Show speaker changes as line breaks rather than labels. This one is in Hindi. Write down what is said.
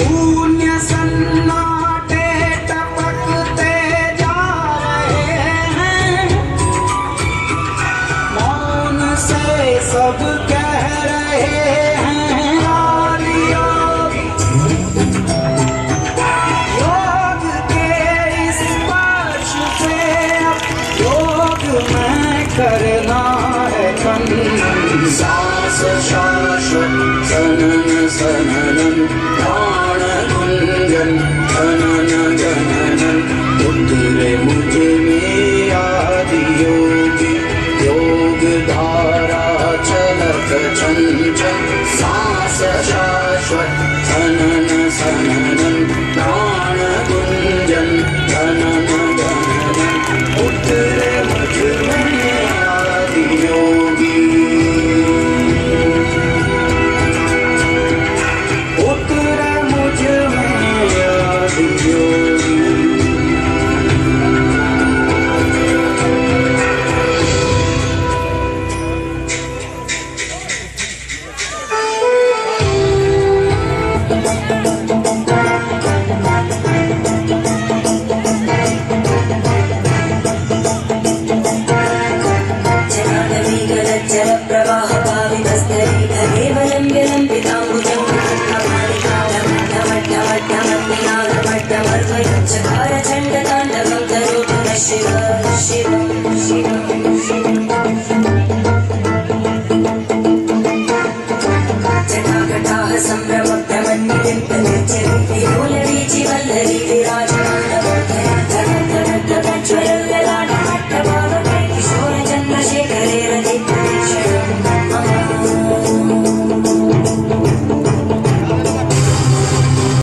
शून्य सन्नाटे टपकते जा रहे से सब कह रहे हैं योग के योग में करना है खनन सांस चन्दु च शाश्वत सनन सननन् प्राण
पुञ्जन् सनन गानम् पुत्र Yeah, brother.